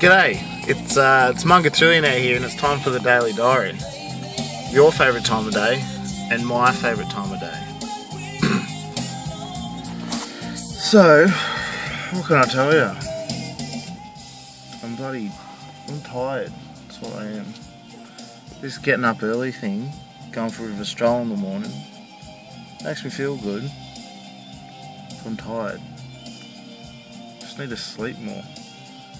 G'day, it's uh, it's Mungatrillionaire here, and it's time for the Daily Diary. Your favourite time of day, and my favourite time of day. so, what can I tell you? I'm bloody, I'm tired. That's what I am. This getting up early thing, going for a bit of a stroll in the morning, makes me feel good. I'm tired. Just need to sleep more.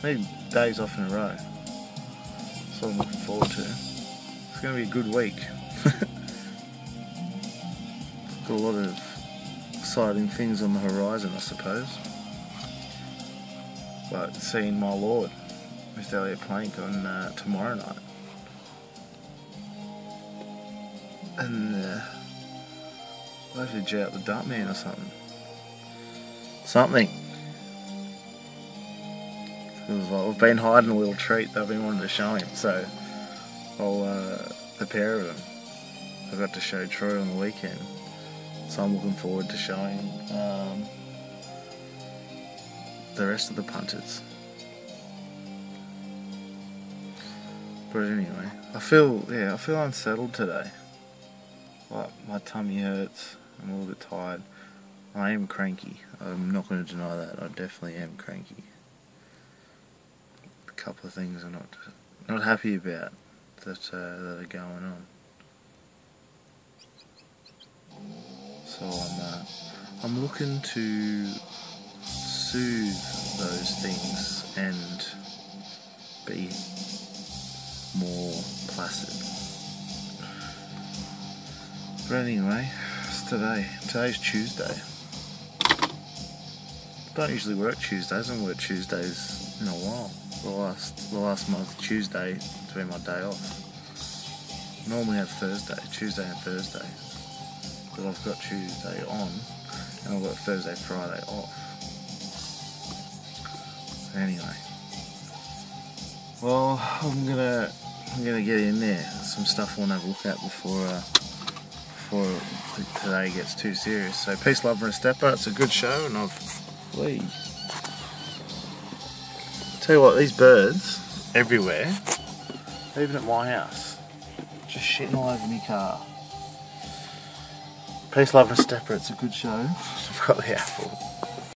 Need days off in a row. That's what I'm looking forward to. It's going to be a good week. Got a lot of exciting things on the horizon, I suppose. But seeing my lord, Mr. Elliot Plank, on uh, tomorrow night. And uh, hopefully jet out the Duckman or something. Something. I've been hiding a little treat that I've been wanting to show him, so I'll, uh, the pair of them, I got to show Troy on the weekend, so I'm looking forward to showing um, the rest of the punters. But anyway, I feel, yeah, I feel unsettled today. Like, my tummy hurts, I'm a little bit tired. I am cranky, I'm not going to deny that, I definitely am cranky couple of things I'm not not happy about that uh, that are going on. So I'm uh, I'm looking to soothe those things and be more placid. But anyway, it's today. Today's Tuesday. Don't usually work Tuesdays. I haven't worked Tuesdays in a while the last the last month Tuesday to be my day off. Normally have Thursday, Tuesday and Thursday, but I've got Tuesday on, and I've got Thursday, Friday off. Anyway, well, I'm gonna I'm gonna get in there. Some stuff I want to have a look at before uh, before today gets too serious. So peace, love, and a stepper. It's a good show, and I've. Wee. Tell you what, these birds everywhere, even at my house, just shitting all over my car. Peace, love, and stepper. It's a good show. I've got the apple.